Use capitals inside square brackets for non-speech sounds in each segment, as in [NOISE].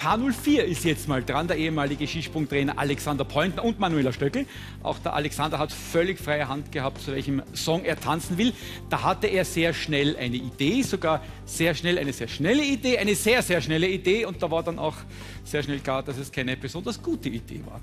Paar 04 ist jetzt mal dran, der ehemalige Skisprungtrainer Alexander Pointner und Manuela Stöckel. Auch der Alexander hat völlig freie Hand gehabt, zu welchem Song er tanzen will. Da hatte er sehr schnell eine Idee, sogar sehr schnell eine sehr schnelle Idee, eine sehr, sehr schnelle Idee. Und da war dann auch sehr schnell klar, dass es keine besonders gute Idee war.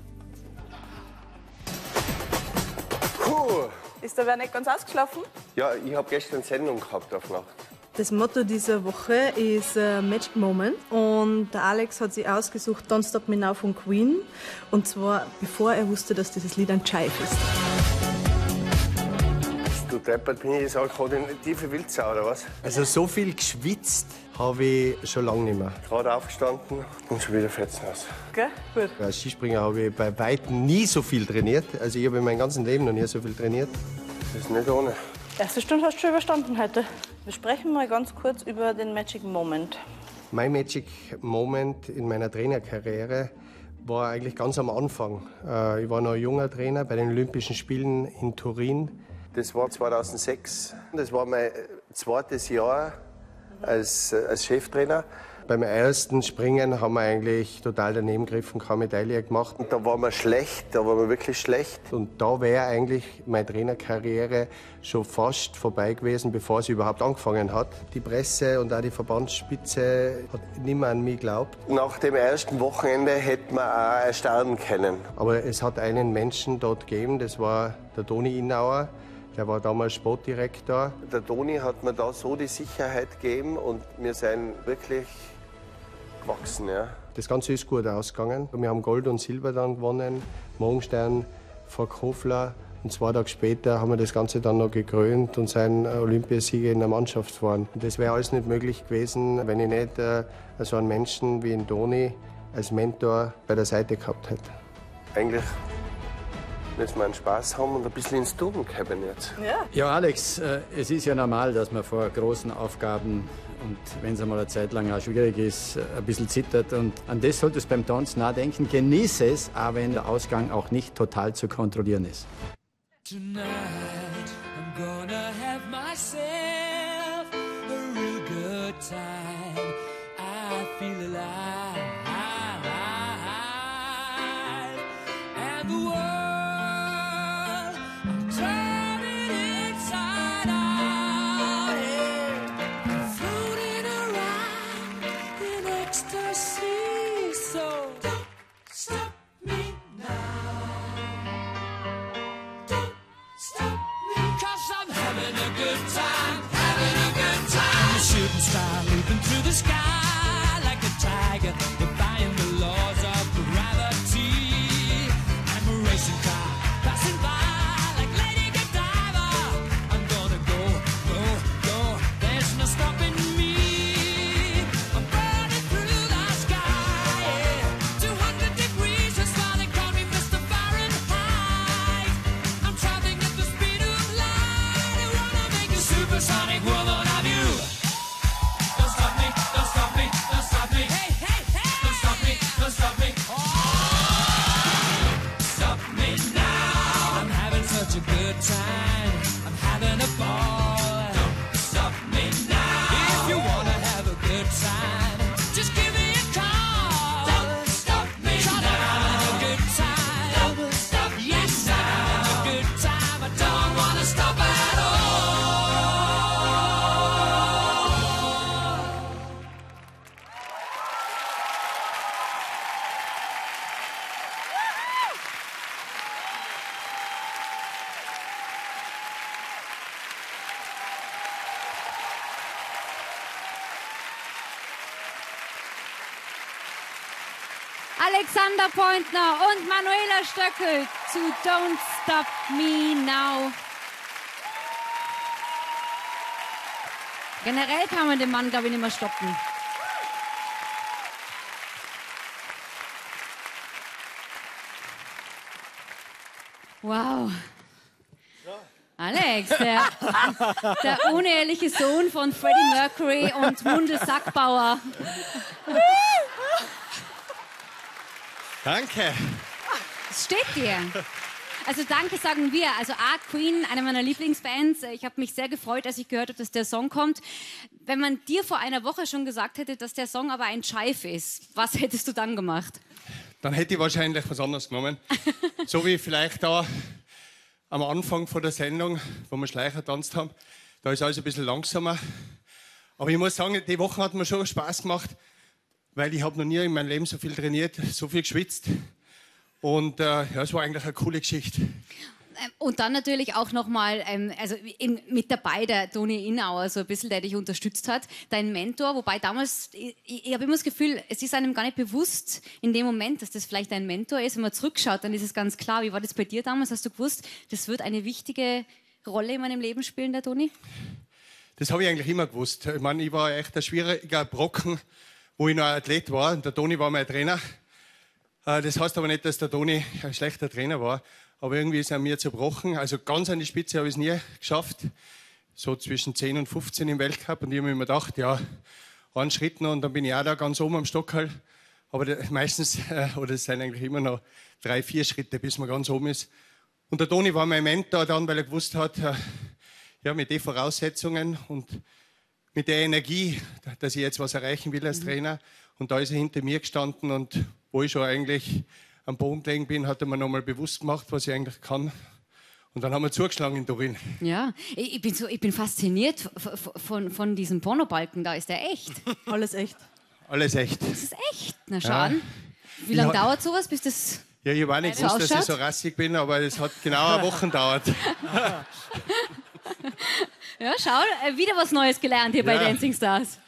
Puh. Ist da wer nicht ganz ausgeschlafen? Ja, ich habe gestern Sendung gehabt auf Nacht. Das Motto dieser Woche ist äh, Magic Moment und der Alex hat sich ausgesucht Don't Stop Me Now von Queen und zwar bevor er wusste, dass dieses Lied ein Jive ist. Du deppert, bin ich jetzt auch gerade in eine tiefe Wildsau, oder was? Also so viel geschwitzt habe ich schon lange nicht mehr. Gerade aufgestanden und schon wieder fetzen aus. Gell? Gut. Als Skispringer habe ich bei weitem nie so viel trainiert. Also ich habe in meinem ganzen Leben noch nie so viel trainiert. Das ist nicht ohne. Erste Stunde hast du schon überstanden heute. Wir sprechen mal ganz kurz über den Magic Moment. Mein Magic Moment in meiner Trainerkarriere war eigentlich ganz am Anfang. Äh, Ich war noch ein junger Trainer bei den Olympischen Spielen in Turin. Das war 2006. Das war mein zweites Jahr als, äh, als Cheftrainer. Beim ersten Springen haben wir eigentlich total daneben gegriffen, keine Medaille gemacht. Und da waren wir schlecht, da waren wir wirklich schlecht. Und da wäre eigentlich meine Trainerkarriere schon fast vorbei gewesen, bevor sie überhaupt angefangen hat. Die Presse und auch die Verbandsspitze hat mehr an mich geglaubt. Nach dem ersten Wochenende hätte man auch erstarren können. Aber es hat einen Menschen dort gegeben, das war der Toni Innauer. Der war damals Sportdirektor. Der Toni hat mir da so die Sicherheit gegeben und wir sind wirklich gewachsen. Ja. Das Ganze ist gut ausgegangen. Wir haben Gold und Silber dann gewonnen. Morgenstern vor Kofler. Und zwei Tage später haben wir das Ganze dann noch gekrönt und sind Olympiasieger in der Mannschaft. Und das wäre alles nicht möglich gewesen, wenn ich nicht äh, so einen Menschen wie den Toni als Mentor bei der Seite gehabt hätte. Eigentlich müssen wir einen Spaß haben und ein bisschen ins Tun kommen jetzt. Ja. Ja, Alex, äh, es ist ja normal, dass man vor großen Aufgaben und wenn es einmal eine Zeit lang auch schwierig ist, äh, ein bisschen zittert. Und an das solltest du beim Tanzen nachdenken. Genieße es, auch wenn der Ausgang auch nicht total zu kontrollieren ist. Tonight, I'm gonna have myself a real good time. Alexander Pointner und Manuela Stöckel zu Don't Stop Me Now. Generell kann man den Mann, glaube ich, nicht mehr stoppen. Wow. Alex, der, der uneheliche Sohn von Freddie Mercury und Mundel Sackbauer. Danke. Es steht dir. Also danke sagen wir. Also A Queen, eine meiner Lieblingsbands. Ich habe mich sehr gefreut, als ich gehört habe, dass der Song kommt. Wenn man dir vor einer Woche schon gesagt hätte, dass der Song aber ein Scheif ist, was hättest du dann gemacht? Dann hätte ich wahrscheinlich was anderes genommen. [LAUGHS] so wie vielleicht da am Anfang von der Sendung, wo wir Schleicher tanzt haben. Da ist alles ein bisschen langsamer. Aber ich muss sagen, die Woche hat mir schon Spaß gemacht, weil ich habe noch nie in meinem Leben so viel trainiert, so viel geschwitzt. Und äh, ja, es war eigentlich eine coole Geschichte. Ähm, Und dann natürlich auch nochmal, ähm, also in, mit dabei der Toni Innauer, so ein bisschen, der dich unterstützt hat, dein Mentor, wobei damals, ich, ich habe immer das Gefühl, es ist einem gar nicht bewusst in dem Moment, dass das vielleicht dein Mentor ist. Wenn man zurückschaut, dann ist es ganz klar. Wie war das bei dir damals? Hast du gewusst, das wird eine wichtige Rolle in meinem Leben spielen, der Toni? Das habe ich eigentlich immer gewusst. Ich meine, ich war echt ein schwieriger Brocken, wo ich noch Athlet war. Und der Toni war mein Trainer. Äh, Das heißt aber nicht, dass der Toni ein schlechter Trainer war. Aber irgendwie ist er mir zerbrochen. Also ganz an die Spitze habe ich es nie geschafft. So zwischen 10 und 15 im Weltcup. Und ich habe mir immer gedacht, ja, einen Schritt noch und dann bin ich auch da ganz oben am Stockhall. Aber meistens, äh, oder es sind eigentlich immer noch drei, vier Schritte, bis man ganz oben ist. Und der Toni war mein Mentor dann, weil er gewusst hat, äh, ja, mit den Voraussetzungen und mit der Energie, dass ich jetzt was erreichen will als Trainer. Und da ist er hinter mir gestanden und wo ich schon eigentlich am Boden gelegen bin, hat er mir nochmal bewusst gemacht, was ich eigentlich kann. Und dann haben wir zugeschlagen in Turin. Ja, ich bin, so, ich bin fasziniert von, von diesem Pornobalken, da ist der echt. [LAUGHS] Alles echt. Alles echt. Das ist echt. Na schau Ja. Wie lange Ja. dauert sowas, bis das... Ja, ich habe auch nicht So gewusst, dass ich so rassig bin, aber es hat genau eine Woche gedauert. [LAUGHS] [LAUGHS] Ja, schau, äh, wieder was Neues gelernt hier bei Ja. Dancing Stars.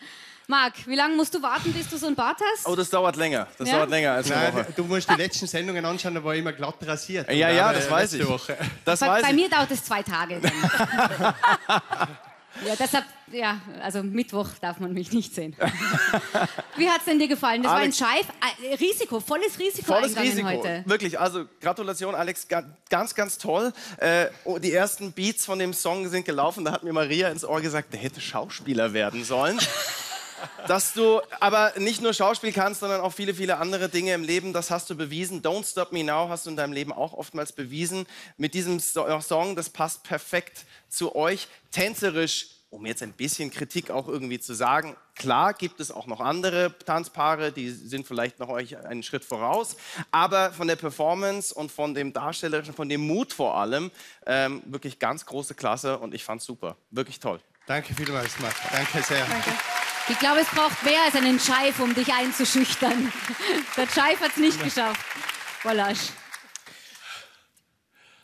Marc, wie lange musst du warten, bis du so ein Bart hast? Oh, das dauert länger. Das Ja? dauert länger als eine Nein, Woche. du musst die letzten Sendungen anschauen, da war ich immer glatt rasiert. Ja, ja, das die weiß ich. Woche. Das bei weiß bei ich. mir dauert es zwei Tage. [LAUGHS] Ja, deshalb, ja, also Mittwoch darf man mich nicht sehen. [LAUGHS] Wie hat es denn dir gefallen? Das Alex- war ein Scheif, äh, Risiko, volles Risiko Volles Risiko. heute. Wirklich, also Gratulation, Alex. Ga- Ganz, ganz toll. Äh, oh, die ersten Beats von dem Song sind gelaufen. Da hat mir Maria ins Ohr gesagt, der hätte Schauspieler werden sollen. [LAUGHS] Dass du aber nicht nur Schauspiel kannst, sondern auch viele, viele andere Dinge im Leben, das hast du bewiesen. Don't Stop Me Now hast du in deinem Leben auch oftmals bewiesen. Mit diesem So- Song, das passt perfekt zu euch. Tänzerisch, um jetzt ein bisschen Kritik auch irgendwie zu sagen, klar gibt es auch noch andere Tanzpaare, die sind vielleicht noch euch einen Schritt voraus. Aber von der Performance und von dem Darstellerischen, von dem Mut vor allem, ähm, wirklich ganz große Klasse und ich fand's super. Wirklich toll. Danke vielmals, Marc. Danke sehr. Ich glaube, es braucht mehr als einen Scheif, um dich einzuschüchtern. [LAUGHS] Der Scheif hat es nicht geschafft. Wollasch.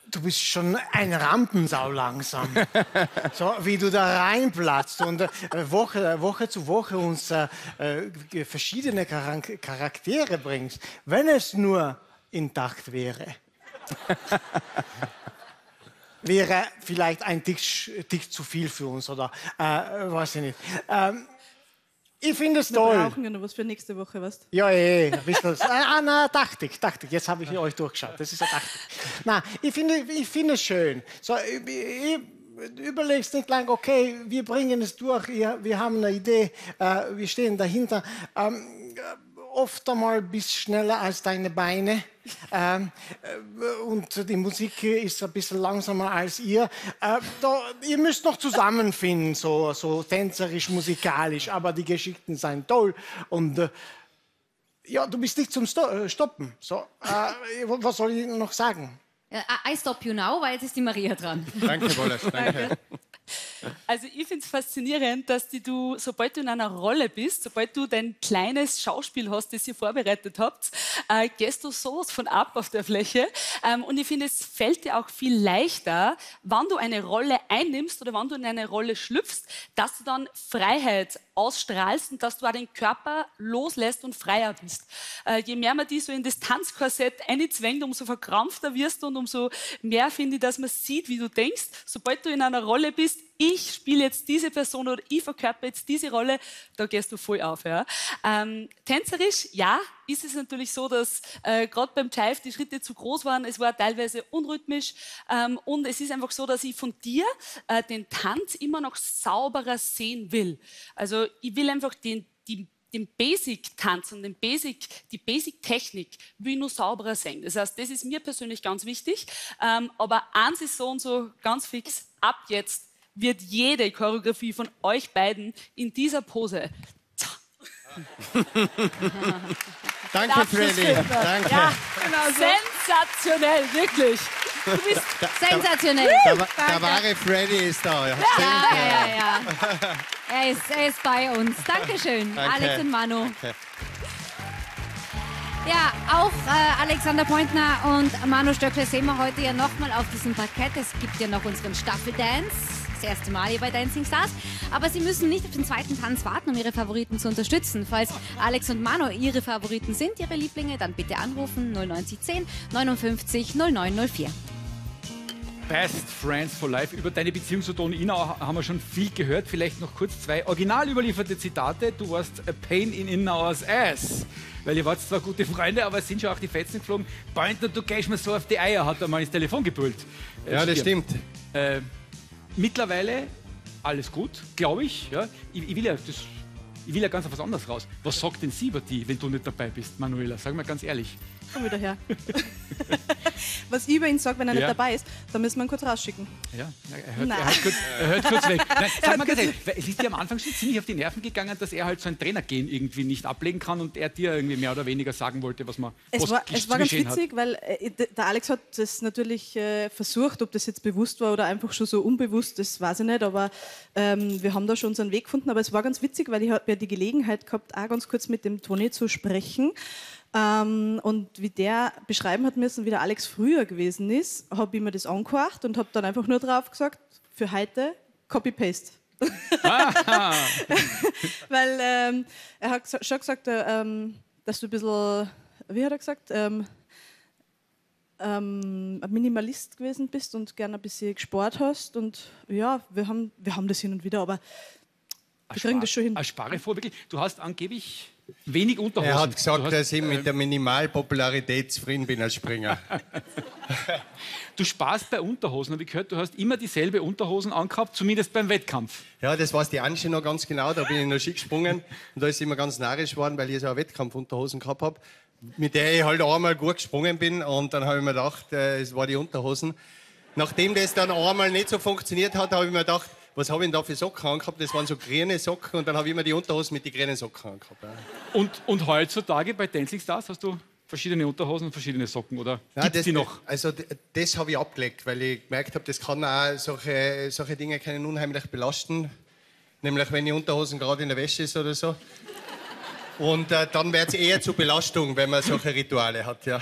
Du bist schon ein Rampensau langsam. [LAUGHS] so wie du da reinplatzt und äh, Woche, Woche zu Woche uns äh, äh, verschiedene Charak- Charaktere bringst. Wenn es nur intakt wäre. [LAUGHS] wäre vielleicht ein Tick, Tick zu viel für uns oder äh, weiß ich nicht. Ähm, ich finde es Wir toll. brauchen ja noch was für nächste Woche, weißt du? Ja, eh, bisschen. Ah, na, Taktik, Taktik. Jetzt habe ich euch durchgeschaut. Das ist eine Taktik. Na, ich finde, ich finde es schön. So, ich, ich, überlegst nicht lang, okay, wir bringen es durch, wir, wir haben eine Idee, äh, wir stehen dahinter. Ähm, äh, oft einmal ein bisschen schneller als deine Beine. Ähm, äh, und die Musik ist ein bisschen langsamer als ihr. Äh, da, ihr müsst noch zusammenfinden, so, so tänzerisch, musikalisch, aber die Geschichten sind toll. Und äh, ja, du bist nicht zum Sto äh, Stoppen. So, äh, was soll ich noch sagen? I stop you now, weil jetzt ist die Maria dran. Danke, Wollasch. Danke. [LAUGHS] Also ich finde es faszinierend, dass die du, sobald du in einer Rolle bist, sobald du dein kleines Schauspiel hast, das ihr vorbereitet habt, äh, gehst du sowas von ab auf der Fläche. Ähm, und ich finde, es fällt dir auch viel leichter, wann du eine Rolle einnimmst oder wann du in eine Rolle schlüpfst, dass du dann Freiheit ausstrahlst und dass du auch den Körper loslässt und freier bist. Äh, je mehr man die so in das Tanzkorsett einzwängt, umso verkrampfter wirst du und umso mehr finde ich, dass man sieht, wie du denkst. Sobald du in einer Rolle bist, ich spiele jetzt diese Person oder ich verkörper jetzt diese Rolle, da gehst du voll auf. Ja. Ähm, tänzerisch, ja, ist es natürlich so, dass äh, gerade beim Jive die Schritte zu groß waren. Es war teilweise unrhythmisch ähm, und es ist einfach so, dass ich von dir äh, den Tanz immer noch sauberer sehen will. Also ich will einfach den, die den Basic-Tanz und den Basic, die Basic-Technik nur sauberer sehen. Das heißt, das ist mir persönlich ganz wichtig. Ähm, aber eins ist so und so ganz fix, ab jetzt wird jede Choreografie von euch beiden in dieser Pose. [LAUGHS] Danke, Freddy. Danke. Ja, genau. Sensationell, wirklich. Du bist Sensationell. Der, wa- der wahre Freddy ist da. Ja, Ja, ja, ja, ja. Er ist, er ist bei uns. Dankeschön, Danke. Alex und Manu. Danke. Ja, auch äh, Alexander Pointner und Manu Stöckler sehen wir heute ja nochmal auf diesem Parkett. Es gibt ja noch unseren Staffel-Dance. Das erste Mal hier bei Dancing Stars. Aber Sie müssen nicht auf den zweiten Tanz warten, um Ihre Favoriten zu unterstützen. Falls Alex und Manu Ihre Favoriten sind, Ihre Lieblinge, dann bitte anrufen 09010 59 0904. Best Friends for Life. Über deine Beziehung zu Toni Inau haben wir schon viel gehört. Vielleicht noch kurz zwei original überlieferte Zitate. Du warst a pain in Innauers ass. Weil ihr wart zwar gute Freunde, aber es sind schon auch die Fetzen geflogen. Pointer, du gehst mir so auf die Eier, hat er mal ins Telefon gebrüllt. Ja, das stimmt. Äh, mittlerweile alles gut, glaube ich. Ja. Ich, ich, will ja das, ich will ja ganz auf was anderes raus. Was sagt denn sie über die, wenn du nicht dabei bist, Manuela? Sag mal ganz ehrlich. Komm wieder her. [LAUGHS] Was ich über ihn sage, wenn er Ja. nicht dabei ist, dann müssen wir ihn kurz rausschicken. Ja, er hört, er hört, kurz, er hört kurz weg. Nein, [LAUGHS] sag mal ganz ehrlich, es ist dir am Anfang schon ziemlich auf die Nerven gegangen, dass er halt so ein Trainergehen irgendwie nicht ablegen kann und er dir irgendwie mehr oder weniger sagen wollte, was man Es war, es war ganz geschehen hat. witzig, weil äh, der Alex hat das natürlich äh, versucht, ob das jetzt bewusst war oder einfach schon so unbewusst, das weiß ich nicht, aber ähm, wir haben da schon unseren Weg gefunden. Aber es war ganz witzig, weil ich habe ja die Gelegenheit gehabt, auch ganz kurz mit dem Toni zu sprechen. Ähm, und wie der beschreiben hat müssen, wie der Alex früher gewesen ist, habe ich mir das angehört und habe dann einfach nur drauf gesagt, für heute Copy-Paste. [LAUGHS] Weil ähm, er hat schon gesagt, äh, ähm, dass du ein bisschen, wie hat er gesagt, ähm, ähm, ein Minimalist gewesen bist und gerne ein bisschen gespart hast. Und ja, wir haben, wir haben das hin und wieder, aber wir kriegen das schon hin. Als Sparre vor, wirklich. Du hast angeblich wenig Unterhosen. Er hat gesagt, hast, dass ich mit der Minimalpopularität zufrieden bin als Springer. [LAUGHS] Du sparst bei Unterhosen, habe ich gehört, du hast immer dieselbe Unterhosen angehabt, zumindest beim Wettkampf. Ja, das weiß die Anschi noch ganz genau. Da bin ich noch Ski gesprungen und da ist immer ganz narrisch geworden, weil ich so eine Wettkampfunterhosen gehabt habe, mit der ich halt einmal gut gesprungen bin. Und dann habe ich mir gedacht, äh, es war die Unterhosen. Nachdem das dann einmal nicht so funktioniert hat, habe ich mir gedacht, was habe ich denn da für Socken angehabt? Das waren so grüne Socken und dann habe ich immer die Unterhosen mit den grünen Socken angehabt. Ja. Und, und heutzutage bei Dancing Stars hast du verschiedene Unterhosen und verschiedene Socken, oder Nein, das, die noch? Also das habe ich abgelegt, weil ich gemerkt habe, das kann auch solche, solche Dinge können unheimlich belasten. Nämlich wenn die Unterhosen gerade in der Wäsche ist oder so. Und äh, dann wird es eher zur Belastung, wenn man solche Rituale hat, ja.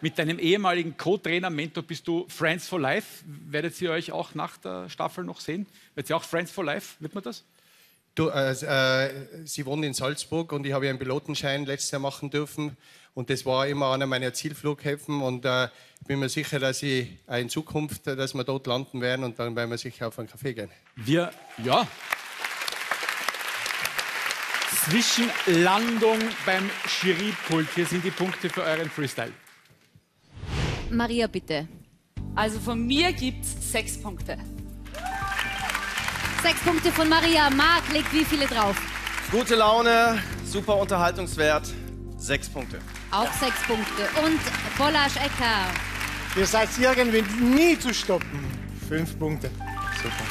Mit deinem ehemaligen Co-Trainer, Mentor bist du Friends for Life. Werdet ihr euch auch nach der Staffel noch sehen? Werdet ihr auch Friends for Life? Wird man das? Du, äh, äh, sie wohnt in Salzburg und ich habe ihren Pilotenschein letztes Jahr machen dürfen. Und das war immer einer meiner Zielflughäfen. Und äh, ich bin mir sicher, dass ich auch in Zukunft, äh, dass wir dort landen werden und dann werden wir sicher auf einen Kaffee gehen. Wir, ja. Zwischenlandung beim Jurypult. Hier sind die Punkte für euren Freestyle. Maria, bitte. Also von mir gibt es sechs Punkte. Sechs Punkte von Maria. Marc legt wie viele drauf? Gute Laune, super Unterhaltungswert, sechs Punkte. Auch sechs Punkte. Und Bolasch Ecker. Ihr seid irgendwie nie zu stoppen. Fünf Punkte. Super.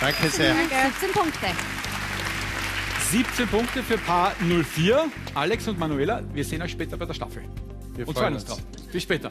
Danke sehr. 17 Punkte. 17 Punkte für Paar 04. Alex und Manuela, wir sehen euch später bei der Staffel. Wir und freuen uns. drauf. Bis später.